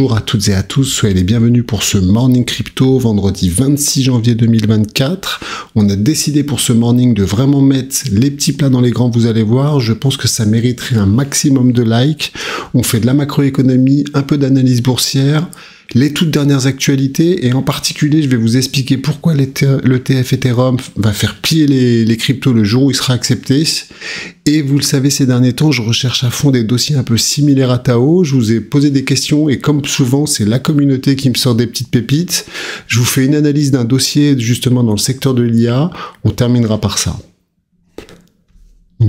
Bonjour à toutes et à tous, soyez les bienvenus pour ce Morning Crypto, vendredi 26 janvier 2024. On a décidé pour ce morning de vraiment mettre les petits plats dans les grands, vous allez voir. Je pense que ça mériterait un maximum de likes. On fait de la macroéconomie, un peu d'analyse boursière les toutes dernières actualités et en particulier je vais vous expliquer pourquoi l'ETF Ethereum va faire les, les, cryptos le jour où il sera accepté. Et vous le savez ces derniers temps je recherche à fond des dossiers un peu similaires à Tao. Je vous ai posé des questions et comme souvent c'est la communauté qui me sort des petites pépites. Je vous fais une analyse d'un dossier justement dans le secteur de l'IA on terminera par ça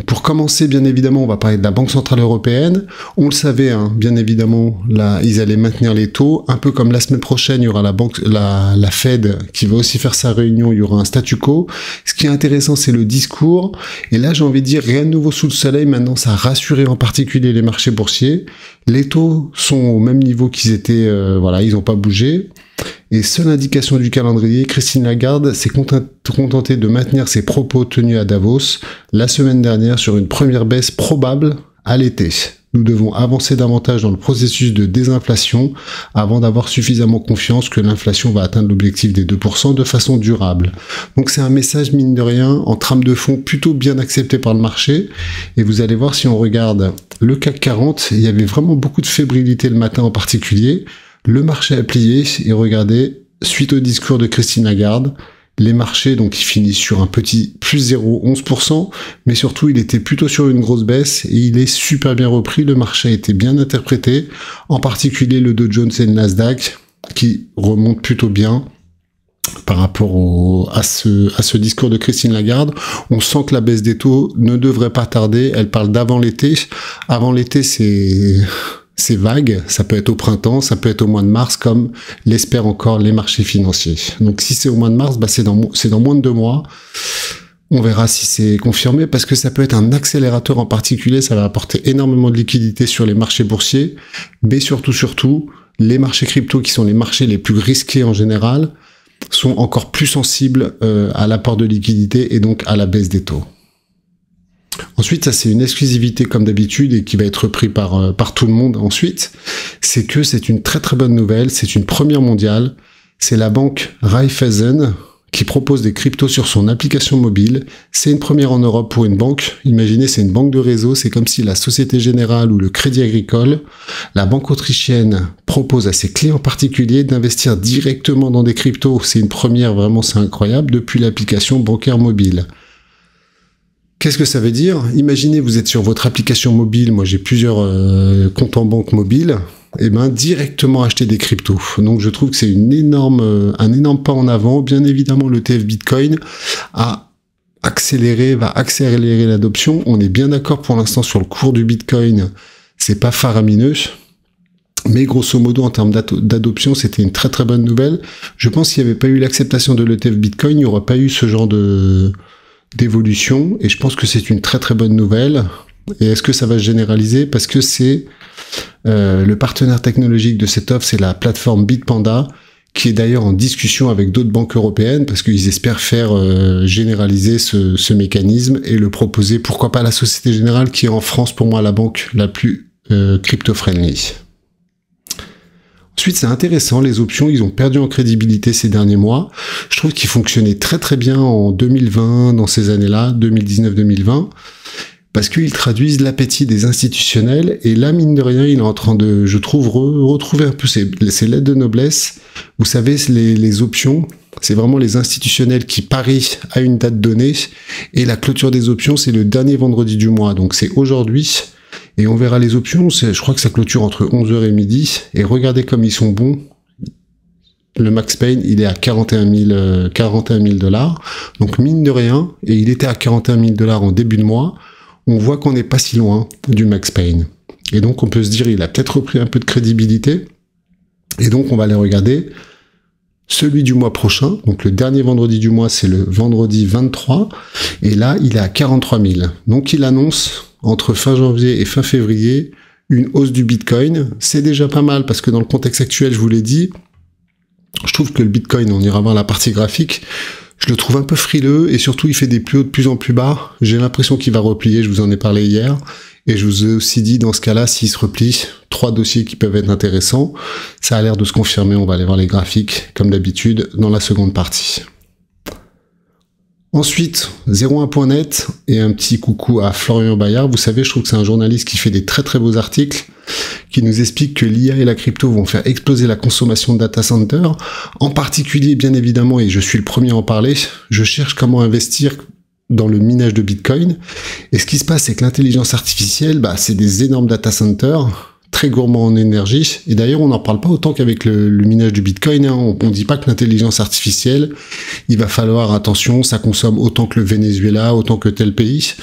pour commencer, bien évidemment, on va parler de la Banque Centrale Européenne. On le savait, hein, bien évidemment, là, ils allaient maintenir les taux. Un peu comme la semaine prochaine, il y aura la, banque, la, la Fed qui va aussi faire sa réunion, il y aura un statu quo. Ce qui est intéressant, c'est le discours. Et là, j'ai envie de dire, rien de nouveau sous le soleil. Maintenant, ça a rassuré en particulier les marchés boursiers. Les taux sont au même niveau qu'ils étaient, euh, voilà, ils n'ont pas bougé. Et seule indication du calendrier, Christine Lagarde s'est contentée de maintenir ses propos tenus à Davos la semaine dernière sur une première baisse probable à l'été. Nous devons avancer davantage dans le processus de désinflation avant d'avoir suffisamment confiance que l'inflation va atteindre l'objectif des 2% de façon durable. Donc c'est un message mine de rien en trame de fond plutôt bien accepté par le marché. Et vous allez voir si on regarde le CAC 40, il y avait vraiment beaucoup de fébrilité le matin en particulier. Le marché a plié et regardez, suite au discours de Christine Lagarde, les marchés donc ils finissent sur un petit plus 0,11%, mais surtout il était plutôt sur une grosse baisse et il est super bien repris. Le marché a été bien interprété, en particulier le Dow Jones et le Nasdaq qui remontent plutôt bien par rapport à, ce, à ce discours de Christine Lagarde. On sent que la baisse des taux ne devrait pas tarder. Elle parle d'avant l'été. Avant l'été, c'est c'est vague, ça peut être au printemps, ça peut être au mois de mars, comme l'espèrent encore les marchés financiers. Donc si c'est au mois de mars, bah c'est dans, dans moins de deux mois. On verra si c'est confirmé, parce que ça peut être un accélérateur en particulier, ça va apporter énormément de liquidités sur les marchés boursiers, mais surtout, surtout, les marchés crypto, qui sont les marchés les plus risqués en général, sont encore plus sensibles euh, à l'apport de liquidités et donc à la baisse des taux. Ensuite, ça c'est une exclusivité comme d'habitude et qui va être repris par, euh, par tout le monde ensuite, c'est que c'est une très très bonne nouvelle, c'est une première mondiale, c'est la banque Raiffeisen qui propose des cryptos sur son application mobile. C'est une première en Europe pour une banque. Imaginez, c'est une banque de réseau, c'est comme si la Société Générale ou le Crédit Agricole, la banque autrichienne propose à ses clients particuliers d'investir directement dans des cryptos. C'est une première, vraiment c'est incroyable, depuis l'application bancaire mobile. Qu'est-ce que ça veut dire Imaginez, vous êtes sur votre application mobile, moi j'ai plusieurs euh, comptes en banque mobile, et eh ben directement acheter des cryptos. Donc je trouve que c'est une énorme, euh, un énorme pas en avant. Bien évidemment, le TF Bitcoin a accéléré, va accélérer l'adoption. On est bien d'accord pour l'instant sur le cours du Bitcoin, c'est pas faramineux. Mais grosso modo, en termes d'adoption, c'était une très très bonne nouvelle. Je pense qu'il n'y avait pas eu l'acceptation de l'ETF Bitcoin, il n'y aurait pas eu ce genre de, d'évolution et je pense que c'est une très très bonne nouvelle. Et est-ce que ça va se généraliser? Parce que c'est euh, le partenaire technologique de cette offre, c'est la plateforme Bitpanda, qui est d'ailleurs en discussion avec d'autres banques européennes parce qu'ils espèrent faire euh, généraliser ce, mécanisme et le proposer, pourquoi pas la Société Générale, qui est en France pour moi la banque la plus euh, crypto-friendly. Ensuite, c'est intéressant, les options, ils ont perdu en crédibilité ces derniers mois. Je trouve qu'ils fonctionnaient très très bien en 2020, dans ces années-là, 2019-2020, parce qu'ils traduisent l'appétit des institutionnels, et là, mine de rien, il est en train de, je trouve, retrouver un peu ses, lettres de noblesse. Vous savez, les options, c'est vraiment les institutionnels qui parient à une date donnée, et la clôture des options, c'est le dernier vendredi du mois, donc c'est aujourd'hui, et on verra les options, je crois que ça clôture entre 11h et midi, et regardez comme ils sont bons. Le Max Payne, il est à 41 000, 41 000 dollars. Donc mine de rien, et il était à 41 000 dollars en début de mois, on voit qu'on n'est pas si loin du Max Payne. Et donc on peut se dire, il a peut-être repris un peu de crédibilité. Et donc on va aller regarder celui du mois prochain. Donc le dernier vendredi du mois, c'est le vendredi 23. Et là, il est à 43 000. Donc il annonce entre fin janvier et fin février une hausse du Bitcoin. C'est déjà pas mal parce que dans le contexte actuel, je vous l'ai dit, je trouve que le Bitcoin, on ira voir la partie graphique, je le trouve un peu frileux et surtout il fait des plus hauts de plus en plus bas. J'ai l'impression qu'il va replier, je vous en ai parlé hier. Et je vous ai aussi dit, dans ce cas-là, s'il se replie, trois dossiers qui peuvent être intéressants. Ça a l'air de se confirmer, on va aller voir les graphiques, comme d'habitude, dans la seconde partie. Ensuite, 01.net et un petit coucou à Florian Bayard. Vous savez, je trouve que c'est un journaliste qui fait des très très beaux articles, qui nous explique que l'IA et la crypto vont faire exploser la consommation de data center. En particulier, bien évidemment, et je suis le premier à en parler, je cherche comment investir dans le minage de Bitcoin. Et ce qui se passe, c'est que l'intelligence artificielle, bah, c'est des énormes data centers très gourmand en énergie. Et d'ailleurs, on n'en parle pas autant qu'avec le, minage du Bitcoin. Hein. On ne dit pas que l'intelligence artificielle, il va falloir attention, ça consomme autant que le Venezuela, autant que tel pays.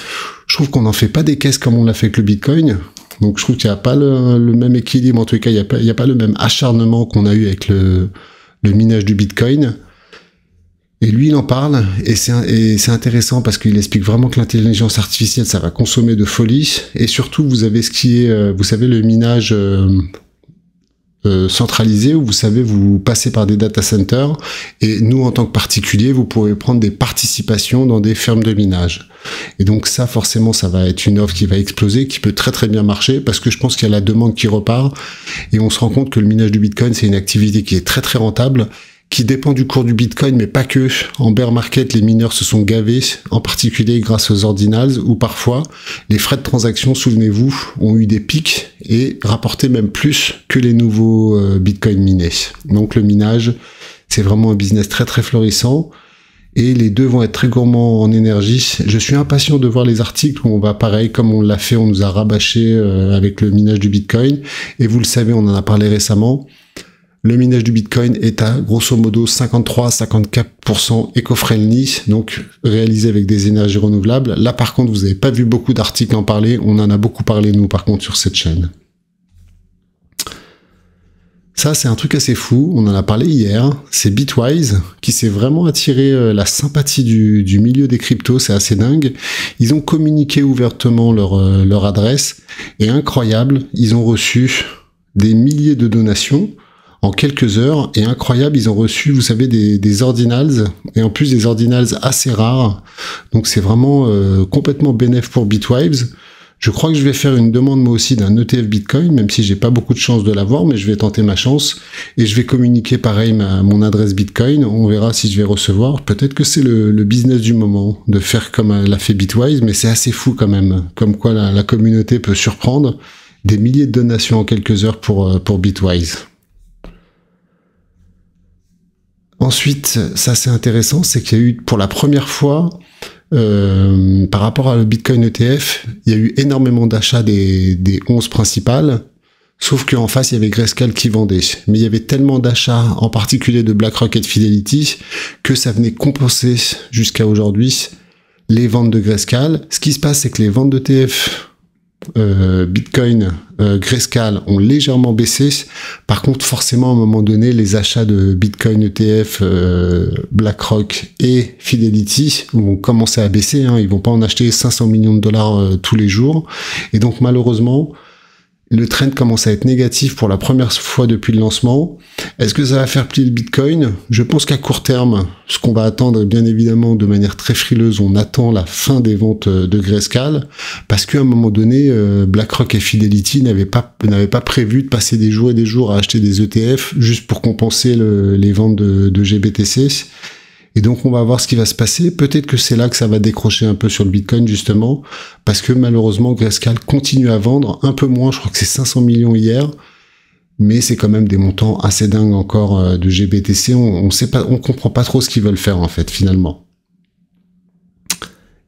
Je trouve qu'on n'en fait pas des caisses comme on l'a fait avec le Bitcoin. Donc je trouve qu'il n'y a pas le, même équilibre, en tout cas, il n'y a, pas, le même acharnement qu'on a eu avec le minage du Bitcoin. Et lui, il en parle, et c'est intéressant parce qu'il explique vraiment que l'intelligence artificielle, ça va consommer de folie, et surtout, vous avez ce qui est, euh, vous savez, le minage euh, euh, centralisé, où vous savez, vous passez par des data centers, et nous, en tant que particulier, vous pouvez prendre des participations dans des fermes de minage. Et donc ça, forcément, ça va être une offre qui va exploser, qui peut très très bien marcher, parce que je pense qu'il y a la demande qui repart, et on se rend compte que le minage du Bitcoin, c'est une activité qui est très très rentable, qui dépend du cours du Bitcoin, mais pas que. En bear market, les mineurs se sont gavés, en particulier grâce aux ordinals, où parfois les frais de transaction, souvenez-vous, ont eu des pics et rapporté même plus que les nouveaux euh, Bitcoin minés. Donc le minage, c'est vraiment un business très très florissant. Et les deux vont être très gourmands en énergie. Je suis impatient de voir les articles où on va pareil, comme on l'a fait, on nous a rabâché euh, avec le minage du Bitcoin. Et vous le savez, on en a parlé récemment le minage du Bitcoin est à grosso modo 53-54% éco-friendly, donc réalisé avec des énergies renouvelables. Là par contre, vous n'avez pas vu beaucoup d'articles en parler, on en a beaucoup parlé nous par contre sur cette chaîne. Ça, c'est un truc assez fou. On en a parlé hier. C'est Bitwise qui s'est vraiment attiré euh, la sympathie du, milieu des cryptos. C'est assez dingue. Ils ont communiqué ouvertement leur, euh, leur adresse. Et incroyable, ils ont reçu des milliers de donations en quelques heures et incroyable, ils ont reçu, vous savez, des, des ordinals et en plus des ordinals assez rares. Donc c'est vraiment euh, complètement bénéf pour Bitwise. Je crois que je vais faire une demande moi aussi d'un ETF Bitcoin, même si j'ai pas beaucoup de chance de l'avoir, mais je vais tenter ma chance et je vais communiquer pareil ma, mon adresse Bitcoin. On verra si je vais recevoir. Peut-être que c'est le, business du moment de faire comme l'a fait Bitwise, mais c'est assez fou quand même, comme quoi la, la, communauté peut surprendre des milliers de donations en quelques heures pour, euh, pour Bitwise. Ensuite, ça c'est intéressant, c'est qu'il y a eu pour la première fois, euh, par rapport à le Bitcoin ETF, il y a eu énormément d'achats des, des 11 principales, sauf qu'en face, il y avait Grayscale qui vendait. Mais il y avait tellement d'achats, en particulier de BlackRock et de Fidelity, que ça venait compenser jusqu'à aujourd'hui les ventes de Grayscale. Ce qui se passe, c'est que les ventes d'ETF euh, Bitcoin, euh, Grayscale ont légèrement baissé. Par contre, forcément, à un moment donné, les achats de Bitcoin ETF, euh, BlackRock et Fidelity vont commencer à baisser. Hein. Ils vont pas en acheter 500 millions de dollars euh, tous les jours. Et donc, malheureusement, le trend commence à être négatif pour la première fois depuis le lancement. Est-ce que ça va faire plier le Bitcoin? Je pense qu'à court terme, ce qu'on va attendre, bien évidemment, de manière très frileuse, on attend la fin des ventes euh, de Grayscale, parce qu'à un moment donné, euh, BlackRock et Fidelity n'avaient pas n'avaient pas prévu de passer des jours et des jours à acheter des ETF juste pour compenser les ventes de, de GBTC. Et donc on va voir ce qui va se passer. Peut-être que c'est là que ça va décrocher un peu sur le Bitcoin justement, parce que malheureusement Grayscale continue à vendre un peu moins. Je crois que c'est 500 millions hier, mais c'est quand même des montants assez dingues encore euh, de GBTC. On, on comprend pas trop ce qu'ils veulent faire en fait finalement.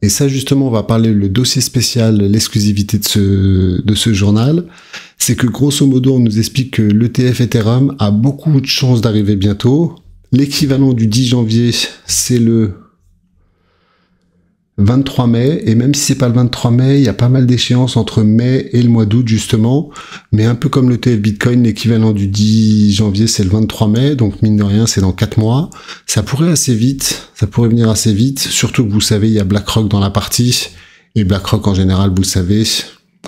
Et ça justement, on va parler le dossier spécial, l'exclusivité de ce, de ce journal. C'est que grosso modo, on nous explique que l'ETF Ethereum a beaucoup de chances d'arriver bientôt. L'équivalent du 10 janvier, c'est le 23 mai, et même si c'est pas le 23 mai, il y a pas mal d'échéances entre mai et le mois d'août justement, mais un peu comme le TF Bitcoin, l'équivalent du 10 janvier c'est le 23 mai, donc mine de rien c'est dans 4 mois. Ça pourrait assez vite, ça pourrait venir assez vite, surtout que vous savez il y a BlackRock dans la partie, et BlackRock en général vous le savez,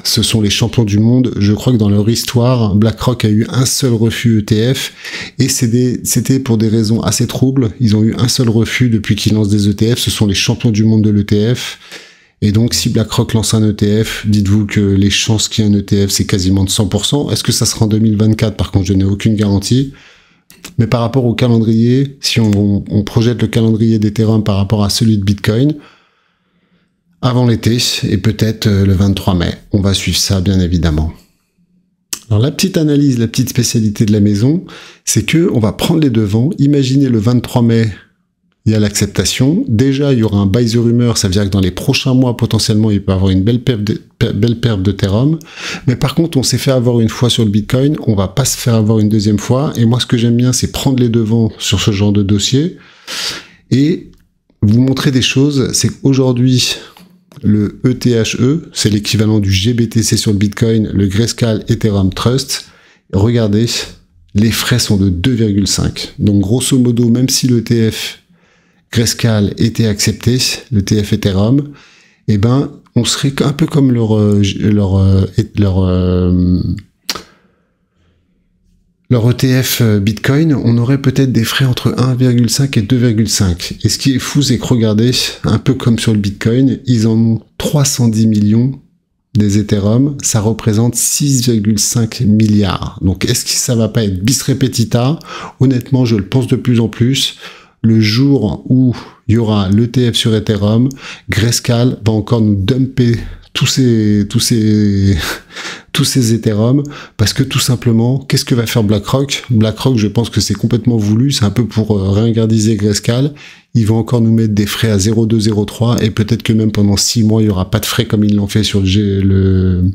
ce sont les champions du monde. Je crois que dans leur histoire, BlackRock a eu un seul refus ETF et c'était pour des raisons assez troubles. Ils ont eu un seul refus depuis qu'ils lancent des ETF. Ce sont les champions du monde de l'ETF. Et donc, si BlackRock lance un ETF, dites-vous que les chances qu'il y ait un ETF, c'est quasiment de 100%. Est-ce que ça sera en 2024 Par contre, je n'ai aucune garantie. Mais par rapport au calendrier, si on, projette le calendrier d'Ethereum par rapport à celui de Bitcoin, avant l'été et peut-être euh, le 23 mai. On va suivre ça, bien évidemment. Alors la petite analyse, la petite spécialité de la maison, c'est que on va prendre les devants. Imaginez le 23 mai, il y a l'acceptation. Déjà, il y aura un buy the rumor, ça veut dire que dans les prochains mois, potentiellement, il peut avoir une belle perte de, belle perte de. Mais par contre, on s'est fait avoir une fois sur le Bitcoin, on va pas se faire avoir une deuxième fois. Et moi, ce que j'aime bien, c'est prendre les devants sur ce genre de dossier et vous montrer des choses. C'est qu'aujourd'hui, le ETHE, c'est l'équivalent du GBTC sur le Bitcoin, le Grayscale Ethereum Trust. Regardez, les frais sont de 2,5. Donc grosso modo, même si l'ETF Grayscale était accepté, l'ETF Ethereum, eh ben, on serait un peu comme leur, euh, leur, euh, leur, euh, leur ETF euh, Bitcoin, on aurait peut-être des frais entre 1,5 et 2,5. Et ce qui est fou, c'est que regardez, un peu comme sur le Bitcoin, ils en ont 310 millions des Ethereum, ça représente 6,5 milliards. Donc est-ce que ça va pas être bis repetita? Honnêtement, je le pense de plus en plus. Le jour où il y aura l'ETF sur Ethereum, Grayscale va encore nous dumper tous ces, tous ces, tous ces Ethereum, parce que tout simplement, qu'est-ce que va faire BlackRock? BlackRock, je pense que c'est complètement voulu, c'est un peu pour euh, ringardiser Grayscale. Ils vont encore nous mettre des frais à 0,203 et peut-être que même pendant 6 mois, il y aura pas de frais comme ils l'ont fait sur le,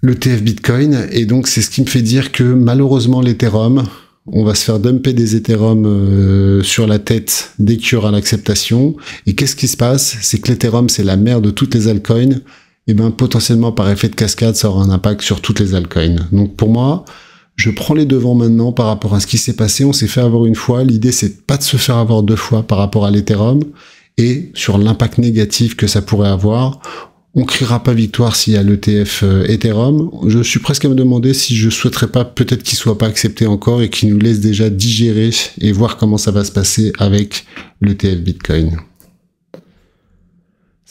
le TF Bitcoin. Et donc, c'est ce qui me fait dire que malheureusement, l'Ethereum, on va se faire dumper des Ethereum euh, sur la tête dès qu'il y aura l'acceptation. Et qu'est-ce qui se passe? C'est que l'Ethereum, c'est la mère de toutes les altcoins. Et ben potentiellement par effet de cascade, ça aura un impact sur toutes les altcoins. Donc pour moi, je prends les devants maintenant par rapport à ce qui s'est passé. On s'est fait avoir une fois. L'idée, c'est pas de se faire avoir deux fois par rapport à l'Ethereum et sur l'impact négatif que ça pourrait avoir. On criera pas victoire s'il y a l'ETF euh, Ethereum. Je suis presque à me demander si je souhaiterais pas peut-être qu'il soit pas accepté encore et qu'il nous laisse déjà digérer et voir comment ça va se passer avec l'ETF Bitcoin.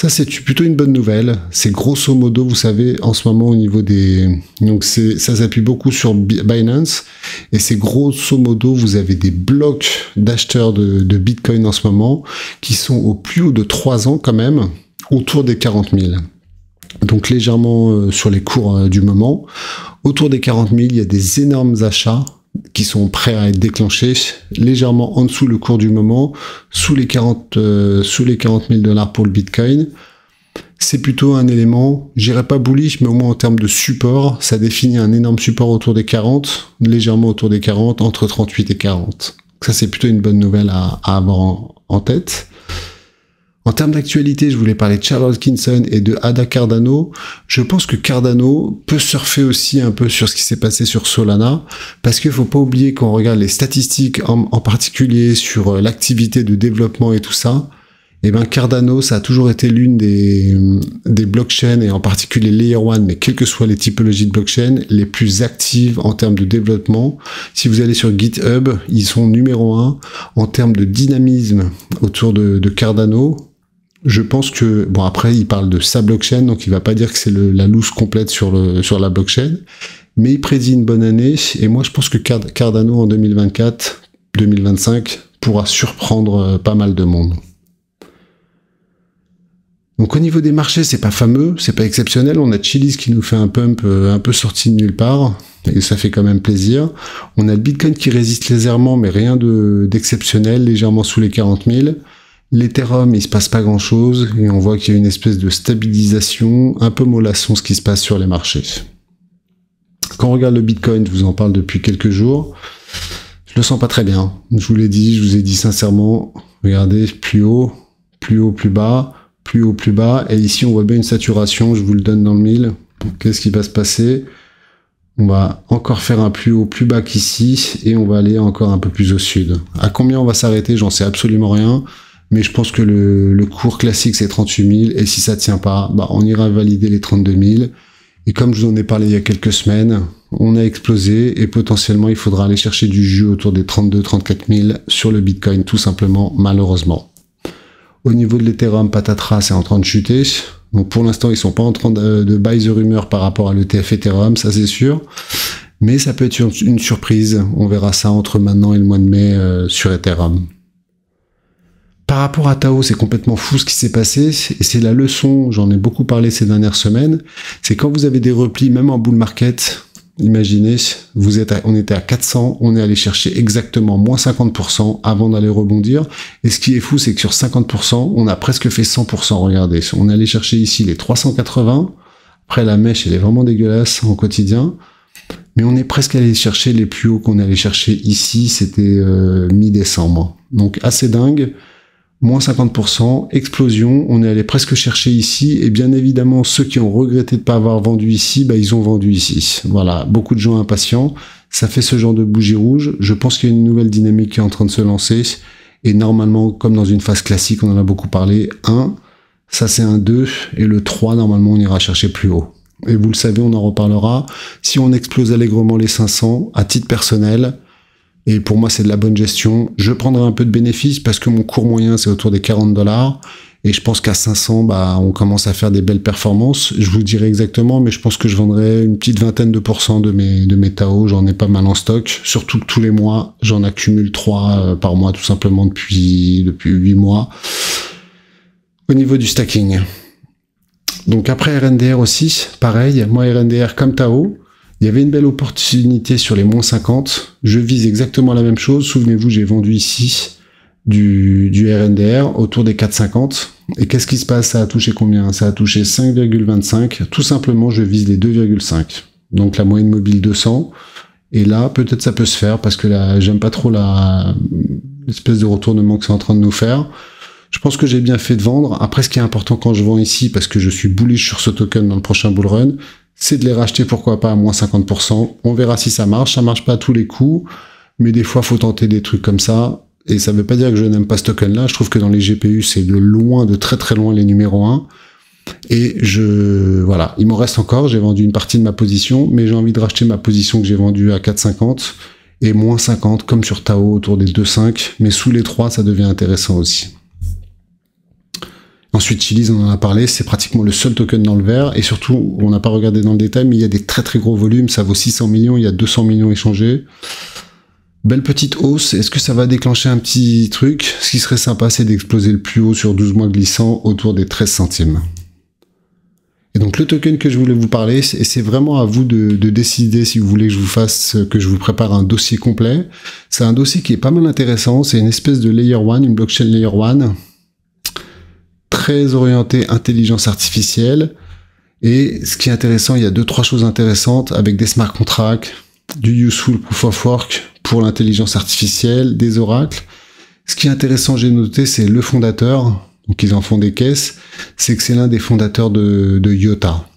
Ça, c'est plutôt une bonne nouvelle. C'est grosso modo, vous savez, en ce moment au niveau des... Donc, ça s'appuie beaucoup sur Binance. Et c'est grosso modo, vous avez des blocs d'acheteurs de, Bitcoin en ce moment qui sont au plus haut de 3 ans quand même autour des 40 000. Donc légèrement euh, sur les cours euh, du moment. Autour des 40 000, il y a des énormes achats qui sont prêts à être déclenchés, légèrement en dessous le cours du moment, sous les 40, euh, sous les 40 000 dollars pour le Bitcoin. C'est plutôt un élément, j'irai pas bullish, mais au moins en termes de support, ça définit un énorme support autour des 40, légèrement autour des 40, entre 38 et 40. Ça, c'est plutôt une bonne nouvelle à, avoir en tête. En termes d'actualité, je voulais parler de Charles Kinson et de Ada Cardano. Je pense que Cardano peut surfer aussi un peu sur ce qui s'est passé sur Solana, parce qu'il faut pas oublier qu'on regarde les statistiques, en, particulier sur euh, l'activité de développement et tout ça. Et eh ben Cardano, ça a toujours été l'une des, des blockchains, et en particulier Layer One, mais quelles que soient les typologies de blockchain, les plus actives en termes de développement. Si vous allez sur GitHub, ils sont numéro un en termes de dynamisme autour de Cardano je pense que bon après il parle de sa blockchain donc il va pas dire que c'est la loose complète sur la blockchain mais il prédit une bonne année et moi je pense que Cardano en 2024 2025 pourra surprendre euh, pas mal de monde. Donc au niveau des marchés, c'est pas fameux, c'est pas exceptionnel. On a Chili's qui nous fait un pump euh, un peu sorti de nulle part, et ça fait quand même plaisir. On a le Bitcoin qui résiste légèrement, mais rien d'exceptionnel, légèrement sous les 40 000. L'Ethereum, il se passe pas grand chose et on voit qu'il y a une espèce de stabilisation, un peu mollasson ce qui se passe sur les marchés. Quand on regarde le Bitcoin, je vous en parle depuis quelques jours, je le sens pas très bien. Je vous l'ai dit, je vous ai dit sincèrement, regardez, plus haut, plus haut, plus bas, plus haut, plus bas, et ici on voit bien une saturation, je vous le donne dans le mille. Qu'est-ce qui va se passer? On va encore faire un plus haut plus bas qu'ici et on va aller encore un peu plus au sud. À combien on va s'arrêter, j'en sais absolument rien mais je pense que le, cours classique c'est 38 000 et si ça tient pas, bah, on ira valider les 32 000. Et comme je vous en ai parlé il y a quelques semaines, on a explosé et potentiellement il faudra aller chercher du jus autour des 32 34 000 sur le Bitcoin tout simplement malheureusement. Au niveau de l'Ethereum, patatras, c'est en train de chuter. Donc pour l'instant, ils sont pas en train de, de buy the rumeur par rapport à l'ETF Ethereum, ça c'est sûr. Mais ça peut être une surprise. On verra ça entre maintenant et le mois de mai euh, sur Ethereum. Par rapport à Tao, c'est complètement fou ce qui s'est passé, et c'est la leçon, j'en ai beaucoup parlé ces dernières semaines, c'est quand vous avez des replis, même en bull market, imaginez, vous êtes on était à 400, on est allé chercher exactement moins 50% avant d'aller rebondir, et ce qui est fou, c'est que sur 50%, on a presque fait 100%, regardez, on est allé chercher ici les 380, après la mèche, elle est vraiment dégueulasse en quotidien, mais on est presque allé chercher les plus hauts qu'on allait chercher ici, c'était euh, mi-décembre. Donc assez dingue moins 50%, explosion, on est allé presque chercher ici, et bien évidemment, ceux qui ont regretté de ne pas avoir vendu ici, bah, ils ont vendu ici. Voilà, beaucoup de gens impatients, ça fait ce genre de bougie rouge, je pense qu'il y a une nouvelle dynamique qui est en train de se lancer, et normalement, comme dans une phase classique, on en a beaucoup parlé, 1, ça c'est un 2, et le 3, normalement, on ira chercher plus haut. Et vous le savez, on en reparlera. Si on explose allègrement les 500, à titre personnel, et pour moi, c'est de la bonne gestion. Je prendrai un peu de bénéfices parce que mon cours moyen, c'est autour des 40 dollars. Et je pense qu'à 500, bah, on commence à faire des belles performances. Je vous dirai exactement, mais je pense que je vendrai une petite vingtaine de pourcents de mes, de mes Tao. J'en ai pas mal en stock. Surtout que tous les mois, j'en accumule 3 euh, par mois, tout simplement depuis, depuis 8 mois. Au niveau du stacking. Donc après RNDR aussi, pareil. Moi, RNDR comme Tao. Il y avait une belle opportunité sur les moins 50. Je vise exactement la même chose. Souvenez-vous, j'ai vendu ici du, du RNDR autour des 4,50. Et qu'est-ce qui se passe? Ça a touché combien? Ça a touché 5,25. Tout simplement, je vise les 2,5. Donc la moyenne mobile 200. Et là, peut-être ça peut se faire parce que là, j'aime pas trop l'espèce de retournement que c'est en train de nous faire. Je pense que j'ai bien fait de vendre. Après, ce qui est important quand je vends ici, parce que je suis bullish sur ce token dans le prochain bull run, c'est de les racheter, pourquoi pas, à moins 50%. On verra si ça marche. Ça marche pas à tous les coups, mais des fois, faut tenter des trucs comme ça. Et ça veut pas dire que je n'aime pas ce token-là. Je trouve que dans les GPU, c'est de loin, de très très loin les numéros 1. Et je, voilà, il m'en reste encore. J'ai vendu une partie de ma position, mais j'ai envie de racheter ma position que j'ai vendue à 4,50 et moins 50, comme sur Tao, autour des 2,5. Mais sous les 3, ça devient intéressant aussi. Ensuite, Chiliz, on en a parlé, c'est pratiquement le seul token dans le vert, et surtout, on n'a pas regardé dans le détail, mais il y a des très très gros volumes, ça vaut 600 millions, il y a 200 millions échangés. Belle petite hausse, est-ce que ça va déclencher un petit truc? Ce qui serait sympa, c'est d'exploser le plus haut sur 12 mois glissant autour des 13 centimes. Et donc le token que je voulais vous parler, et c'est vraiment à vous de, de, décider si vous voulez que je vous fasse, que je vous prépare un dossier complet. C'est un dossier qui est pas mal intéressant, c'est une espèce de layer 1, une blockchain layer 1, très orienté intelligence artificielle. Et ce qui est intéressant, il y a deux, trois choses intéressantes avec des smart contracts, du useful proof of work pour l'intelligence artificielle, des oracles. Ce qui est intéressant, j'ai noté, c'est le fondateur, donc ils en font des caisses, c'est que c'est l'un des fondateurs de, de IOTA.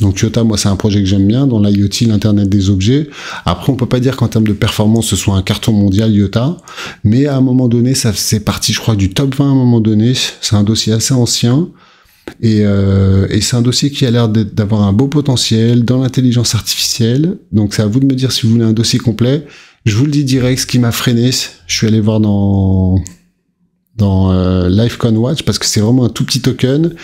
Donc Toyota, moi, c'est un projet que j'aime bien dans l'IoT, l'Internet des objets. Après, on peut pas dire qu'en termes de performance, ce soit un carton mondial IOTA, mais à un moment donné, ça c'est parti, je crois, du top 20 à un moment donné. C'est un dossier assez ancien. Et, euh, et c'est un dossier qui a l'air d'avoir un beau potentiel dans l'intelligence artificielle. Donc c'est à vous de me dire si vous voulez un dossier complet. Je vous le dis direct, ce qui m'a freiné, je suis allé voir dans dans euh, LifeCon Watch parce que c'est vraiment un tout petit token.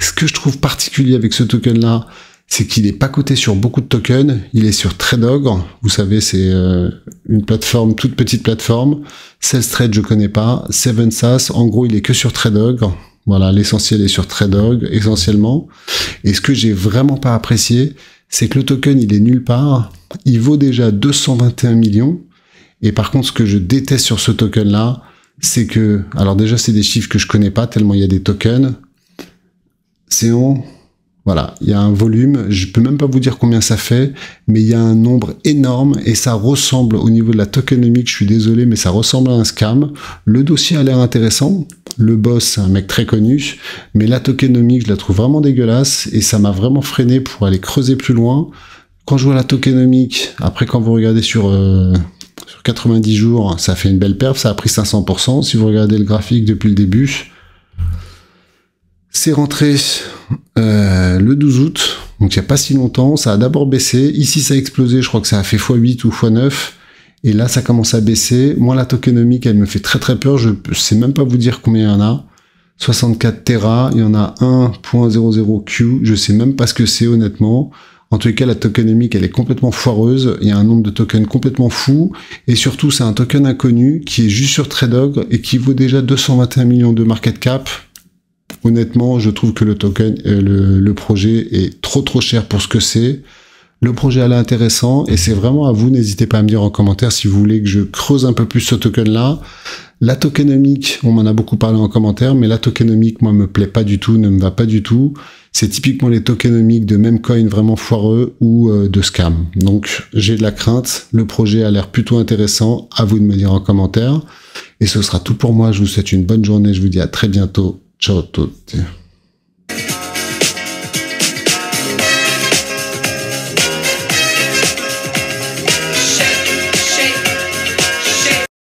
Ce que je trouve particulier avec ce token là, c'est qu'il n'est pas coté sur beaucoup de tokens, il est sur Tradog, vous savez c'est euh, une plateforme, toute petite plateforme, Trade je connais pas, Seven SAS, en gros il est que sur Tradog, voilà l'essentiel est sur Tradog essentiellement, et ce que j'ai vraiment pas apprécié, c'est que le token il est nulle part, il vaut déjà 221 millions, et par contre ce que je déteste sur ce token là, c'est que, alors déjà c'est des chiffres que je connais pas tellement il y a des tokens, c'est en voilà, il y a un volume, je peux même pas vous dire combien ça fait, mais il y a un nombre énorme et ça ressemble au niveau de la tokenomique, je suis désolé, mais ça ressemble à un scam. Le dossier a l'air intéressant, le boss un mec très connu, mais la tokenomique je la trouve vraiment dégueulasse et ça m'a vraiment freiné pour aller creuser plus loin. Quand je vois la tokenomique, après quand vous regardez sur, euh, sur 90 jours, ça fait une belle perf, ça a pris 500%. Si vous regardez le graphique depuis le début, c'est rentré euh, le 12 août, donc il n'y a pas si longtemps. Ça a d'abord baissé. Ici, ça a explosé. Je crois que ça a fait x8 ou x9. Et là, ça commence à baisser. Moi, la tokenomique, elle me fait très très peur. Je sais même pas vous dire combien il y en a. 64 Tera, il y en a 1.00Q, je sais même pas ce que c'est honnêtement. En tout cas, la tokenomique, elle est complètement foireuse. Il y a un nombre de tokens complètement fou. Et surtout, c'est un token inconnu qui est juste sur Tradog et qui vaut déjà 221 millions de market cap. Honnêtement, je trouve que le token, euh, le, le projet est trop trop cher pour ce que c'est. Le projet est intéressant et c'est vraiment à vous. N'hésitez pas à me dire en commentaire si vous voulez que je creuse un peu plus ce token-là. La tokenomique, on m'en a beaucoup parlé en commentaire, mais la tokenomique, moi, me plaît pas du tout, ne me va pas du tout. C'est typiquement les tokenomiques de même coin vraiment foireux ou euh, de scam. Donc, j'ai de la crainte. Le projet a l'air plutôt intéressant. À vous de me dire en commentaire. Et ce sera tout pour moi. Je vous souhaite une bonne journée. Je vous dis à très bientôt. Ciao tutti.